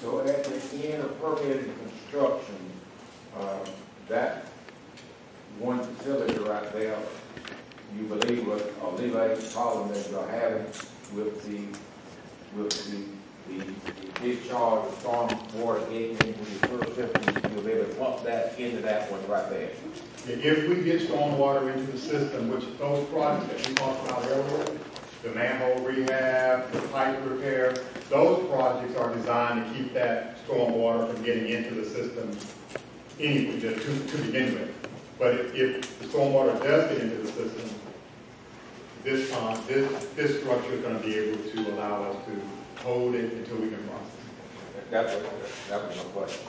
So at the end of permitted construction, uh, that one facility right there, you believe will alleviate the problem that you're having with the, with the, the the discharge of storm water getting into the sewer system, you'll be able to pump that into that one right there. If we get storm water into the system, which those projects that we talked about earlier, rehab, the pipe repair, those projects are designed to keep that stormwater from getting into the system anyway, to, to begin with. But if- if the stormwater does get into the system, this time, this, this structure is gonna be able to allow us to hold it until we can process. That was, that my question.